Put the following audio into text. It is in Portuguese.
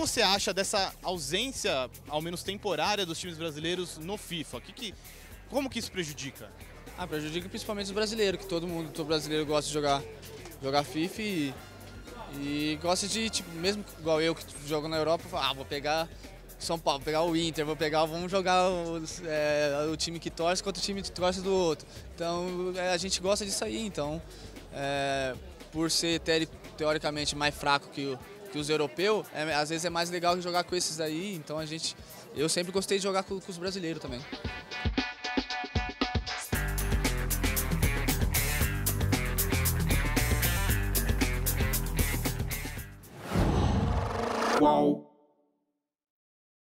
você acha dessa ausência, ao menos temporária, dos times brasileiros no FIFA? Que que, como que isso prejudica? Ah, prejudica principalmente os brasileiros, que todo mundo, todo brasileiro gosta de jogar, jogar FIFA e, e gosta de, tipo, mesmo igual eu que jogo na Europa, ah, vou pegar São Paulo, vou pegar o Inter, vou pegar, vamos jogar os, é, o time que torce contra o time que torce do outro. Então é, a gente gosta disso aí, então é, por ser teoricamente mais fraco que, o, que os europeus, é, às vezes é mais legal jogar com esses aí, então a gente, eu sempre gostei de jogar com, com os brasileiros também. Qual